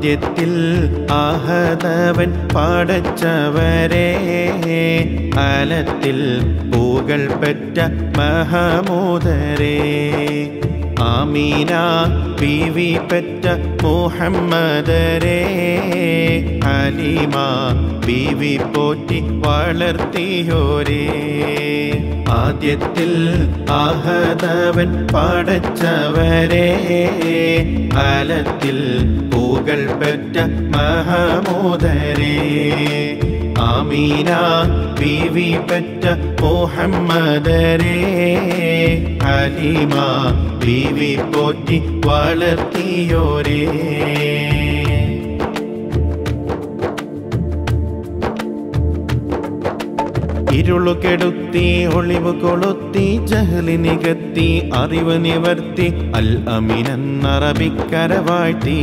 ആദ്യത്തിൽ ആഹതവൻ പാടച്ചവരെ അലത്തിൽ പൂകൾ പെറ്റ മഹമൂദരേ. ആമീന ബീവി പെറ്റ മുഹമ്മദരേ. ഹലീമ ബീവി പോറ്റി വളർത്തിയോരേ. ആദ്യത്തിൽ ആഹതവൻ പടച്ചവരെ. അലത്തിൽ പൂകൾ പെറ്റ മഹമൂദരേ. ആമീന ബീവി പെറ്റ മുഹമ്മദരേ. ഹലീമ ബീവി പോറ്റി വളർത്തിയോരേ. ഇരുളു കെടുത്തി ഒളിവ് കൊളുത്തി ജഹലി നികത്തി അറിവ് നിവർത്തി അൽ അമിനെന്നറബിക്കരവാഴ്ത്തി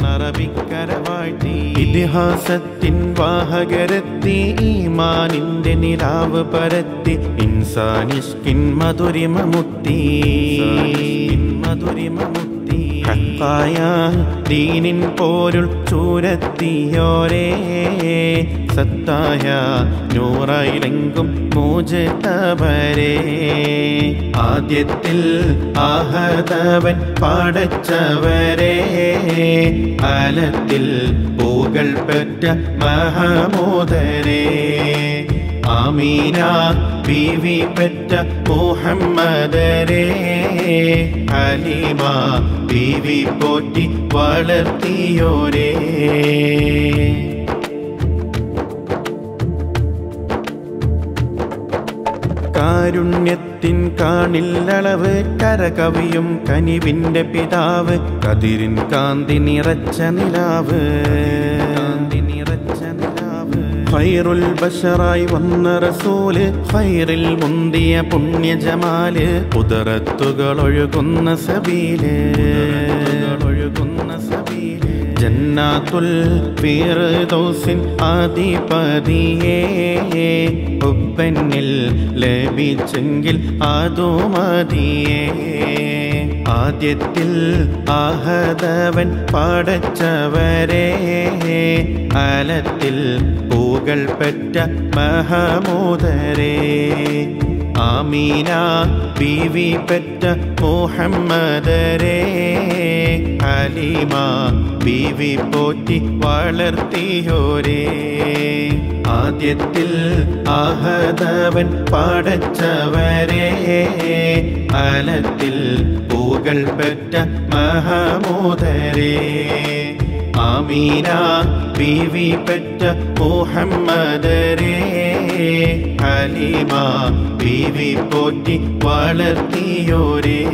നറബിക്കരവാട്ടി ഇതിഹാസത്തിൻ വാഹകരത്തി ഈമാനിന്റെ നിലാവ് പരത്തി ഇൻസാനിഷ്കിൻ മധുരിമ മുത്തി ഹക്കായ ദീനിൻ പോരുൾ ചൂരത്തിയോരേ. സത്തായ നൂറായിലെങ്കും മൂജത്തവരേ ആദ്യത്തിൽ ആഹതവൻ പാടച്ചവരേ. അലത്തിൽ പൂകൾ പെറ്റ മഹമൂദരേ. ആമീന ബീവി പെറ്റ മുഹമ്മദരേ. ഹലീമ ബീവി പോറ്റി വളർത്തിയോരേ. കാരുണ്യത്തിൻ കാണില്ലളവ് കരകവിയും കനിവിന്റെ പിതാവ് കതിരിൻ കാന്തി നിറച്ച നിലാവ്. ഖൈറുൽ ബഷറായി വന്ന റസൂൽ ഖൈറിൽ മുന്തിയ പുണ്യ ജമാൽ കുതിരത്തുകൾ ഒഴുകുന്ന സബീൽ. ഒഴുകുന്ന സബീൽ ജന്നാത്തുൽ ഫിർദൗസിൻ ആദിപതിയേ ഉപ്പന്നിൽ ലഭിച്ചെങ്കിൽ ആദോ മതിയേ ആദ്യത്തിൽ ആഹതവൻ പാടച്ചവരെ അലത്തിൽ പൂകൾ പെറ്റ മഹമൂദരേ. ആമീന ബീവി പെറ്റ മുഹമ്മദരേ. ഹലീമ ബീവി പോറ്റി വളർത്തിയോരേ. ആദ്യത്തിൽ ആഹതവൻ പാടച്ചവരെ അലത്തിൽ പൂകൾ പെറ്റ മഹമൂദരേ. ആമീന ബീവി പെറ്റ മുഹമ്മദരേ. ഹലീമ ബീവി പോറ്റി വളർത്തിയോരേ.